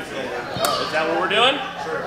Is that what we're doing? Sure.